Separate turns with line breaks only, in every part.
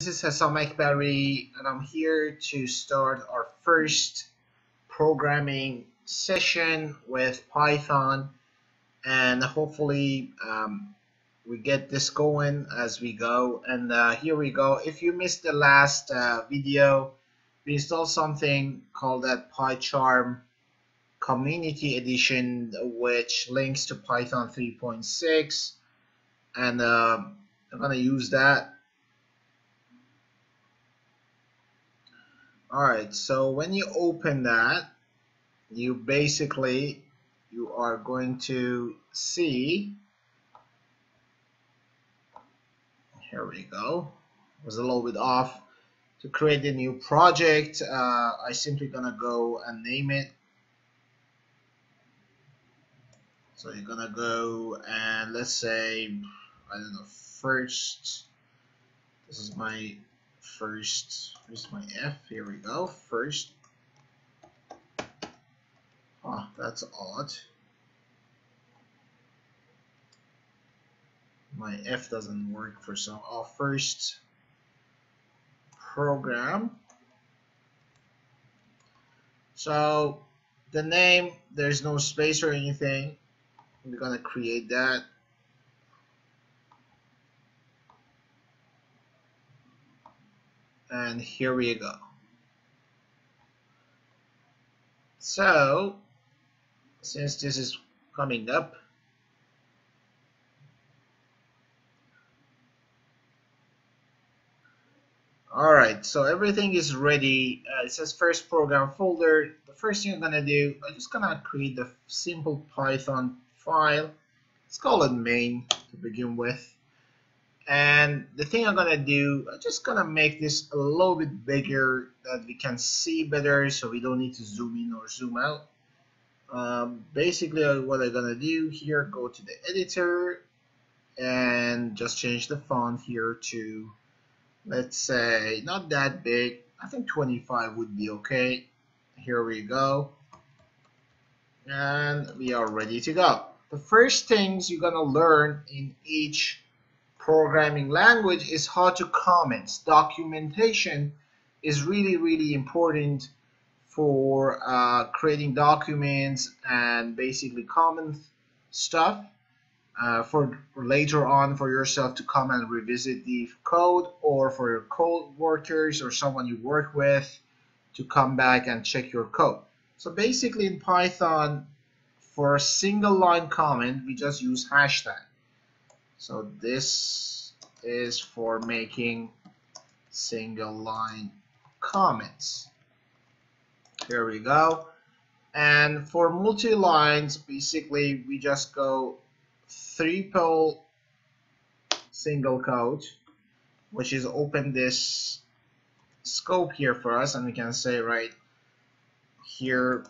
This is Hassan Ekbari and I'm here to start our first programming session with Python and hopefully um, we get this going as we go. And uh, here we go. If you missed the last uh, video we installed something called that PyCharm community edition which links to Python 3.6 and uh, I'm gonna use that alright so when you open that you basically you are going to see here we go. Was a little bit off. To create a new project uh, I simply gonna go and name it. So you're gonna go and let's say I don't know first this is my first here's my F? Here we go first. Oh that's odd. My F doesn't work for some oh first program. So the name there's no space or anything. We're gonna create that and here we go so since this is coming up Alright, so everything is ready. Uh, it says first program folder. The first thing I'm gonna do, I'm just gonna create the simple Python file. Let's call it main to begin with. And the thing I'm gonna do, I'm just gonna make this a little bit bigger that we can see better so we don't need to zoom in or zoom out. Um, basically uh, what I'm gonna do here, go to the editor and just change the font here to, let's say, not that big. I think 25 would be okay. Here we go. And we are ready to go. The first things you're gonna learn in each programming language is how to comment. Documentation is really, really important for uh, creating documents and basically comment stuff uh, for later on for yourself to come and revisit the code or for your code workers or someone you work with to come back and check your code. So basically in Python, for a single line comment, we just use hashtag. So this is for making single line comments. Here we go. And for multi-lines, basically we just go triple single quote, which is open this scope here for us, and we can say right here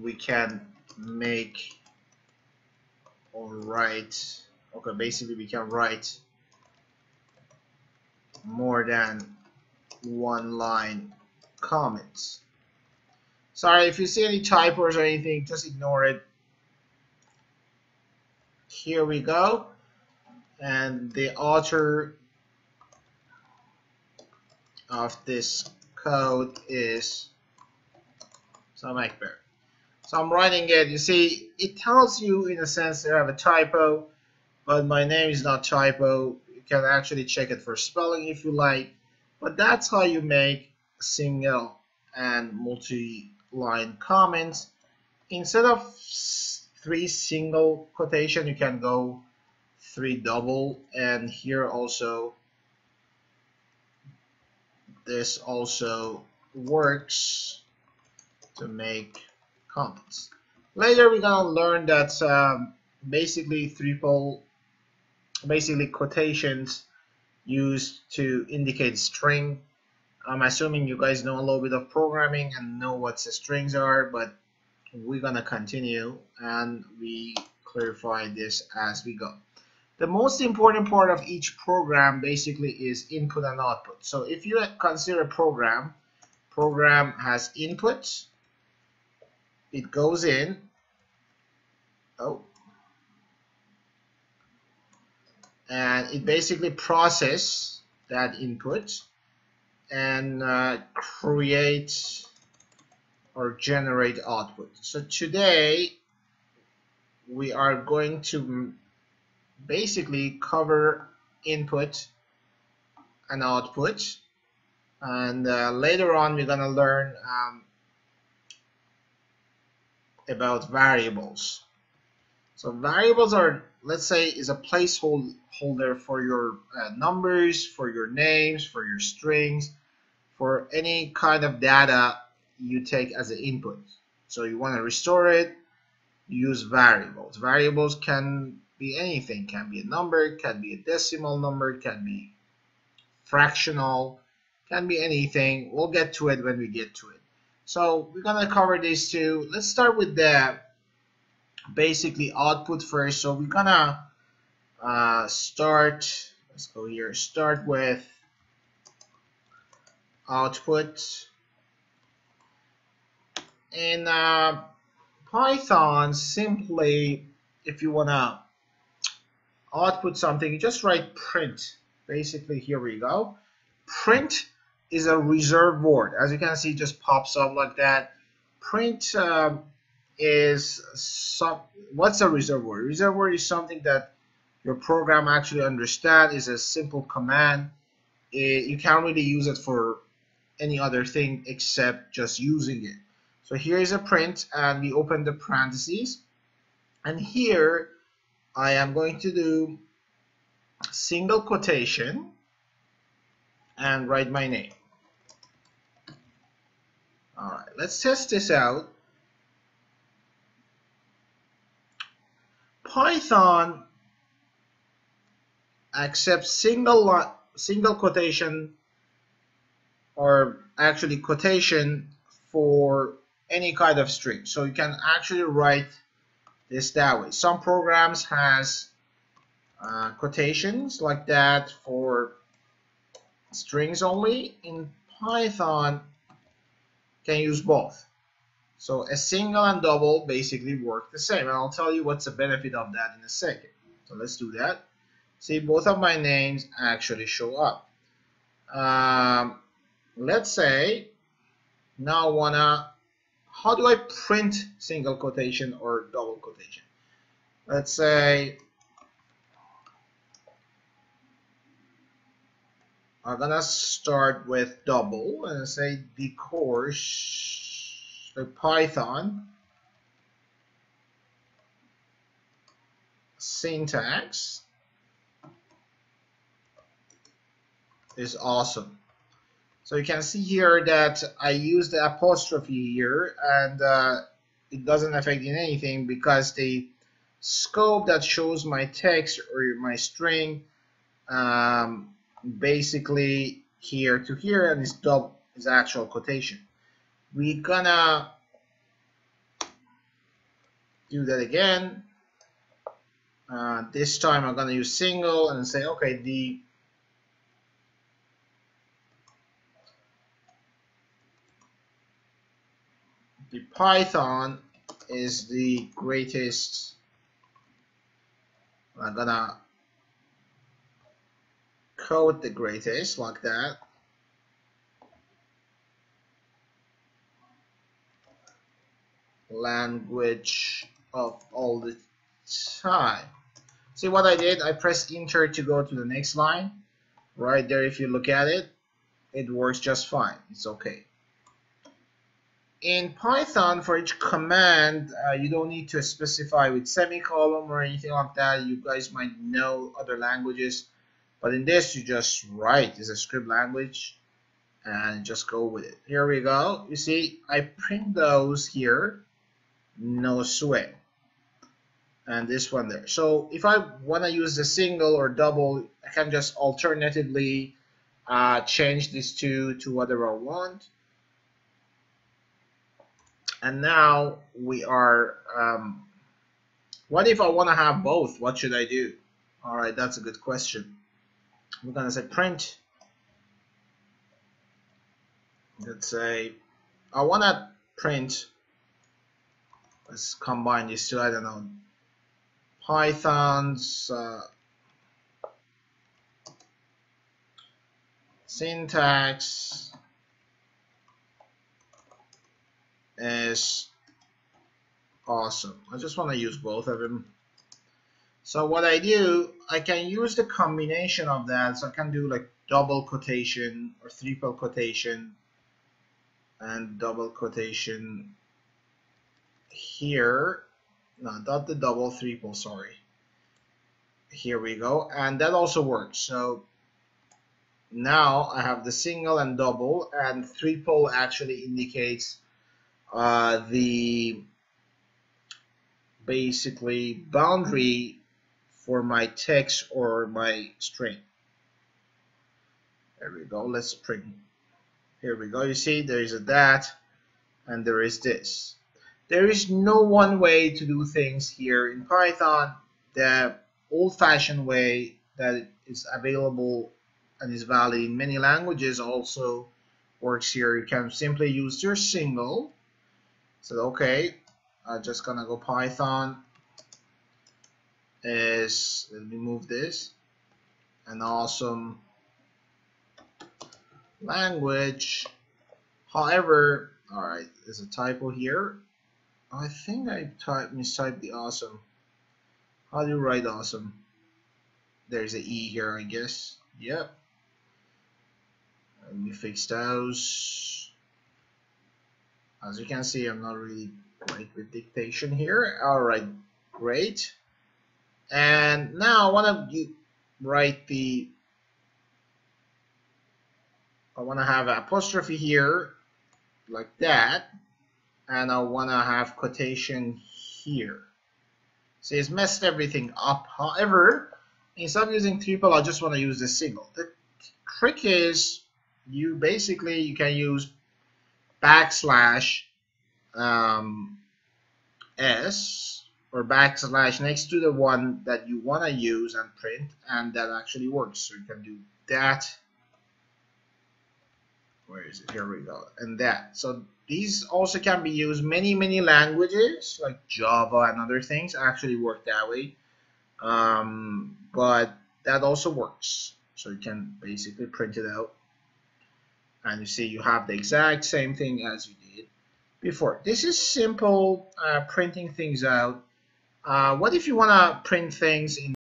we can make write okay basically we can write more than one line comments. Sorry if you see any typos or anything just ignore it. Here we go. And the author of this code is Sam Ekber. So I'm writing it. You see, it tells you in a sense that I have a typo, but my name is not typo. You can actually check it for spelling if you like. But that's how you make single and multi-line comments. Instead of three single quotation, you can go three double. And here also, this also works to make comments. Later we're gonna learn that um, basically triple, basically quotations used to indicate string. I'm assuming you guys know a little bit of programming and know what the strings are, but we're gonna continue and we clarify this as we go. The most important part of each program basically is input and output. So if you consider a program, program has inputs it goes in. Oh. And it basically process that input and uh, create or generate output. So today we are going to basically cover input and output. And uh, later on we're going to learn um, about variables. So variables are, let's say, is a placeholder for your uh, numbers, for your names, for your strings, for any kind of data you take as an input. So you want to restore it, use variables. Variables can be anything, can be a number, can be a decimal number, can be fractional, can be anything. We'll get to it when we get to it. So we're gonna cover these two. Let's start with the basically output first. So we're gonna uh, start, let's go here, start with output. In uh, Python, simply, if you wanna output something, you just write print. Basically, here we go. Print is a reserved word. As you can see, just pops up like that. Print um, is some. What's a reserved word? Reserved word is something that your program actually understand. is a simple command. It, you can't really use it for any other thing except just using it. So here is a print, and we open the parentheses, and here I am going to do single quotation and write my name. Alright, let's test this out. Python accepts single single quotation or actually quotation for any kind of string. So you can actually write this that way. Some programs has uh, quotations like that for strings only. In Python, can use both. So a single and double basically work the same. And I'll tell you what's the benefit of that in a second. So let's do that. See, both of my names actually show up. Um, let's say now I wanna, how do I print single quotation or double quotation? Let's say I'm gonna start with double and say the course the Python syntax is awesome. So you can see here that I use the apostrophe here and uh, it doesn't affect in anything because the scope that shows my text or my string um, basically here to here and it's double is actual quotation. We're gonna do that again. Uh, this time I'm gonna use single and say okay the the Python is the greatest I'm gonna code the greatest like that. Language of all the time. See what I did? I pressed enter to go to the next line. Right there, if you look at it, it works just fine. It's okay. In Python, for each command, uh, you don't need to specify with semicolon or anything like that. You guys might know other languages but in this, you just write. It's a script language and just go with it. Here we go. You see, I print those here, no swing. And this one there. So if I want to use the single or double, I can just alternatively uh, change these two to whatever I want. And now we are, um, what if I want to have both? What should I do? All right, that's a good question we're gonna say print let's say I wanna print let's combine these two I don't know Python's uh, syntax is awesome. I just want to use both of them. So what I do, I can use the combination of that. So I can do like double quotation or triple quotation and double quotation here. No, not the double, triple, sorry. Here we go. And that also works. So now I have the single and double and triple actually indicates uh, the basically boundary for my text or my string. There we go. Let's print. Here we go. You see, there is a that, and there is this. There is no one way to do things here in Python. The old-fashioned way that is available and is valid in many languages also works here. You can simply use your single. So okay, I'm just gonna go Python is let me move this. An awesome language. However all right there's a typo here. I think I type mistyped the awesome. How do you write awesome? There's a E here I guess. Yep. Let me fix those. As you can see I'm not really great with dictation here. Alright great and now I want to write the I want to have an apostrophe here like that. And I want to have quotation here. So it's messed everything up. However instead of using triple I just want to use the single. The trick is you basically you can use backslash um, s or backslash next to the one that you want to use and print and that actually works. So you can do that. Where is it? Here we go. And that. So these also can be used. Many many languages like Java and other things actually work that way. Um, but that also works. So you can basically print it out. And you see you have the exact same thing as you did before. This is simple uh, printing things out uh, what if you want to print things in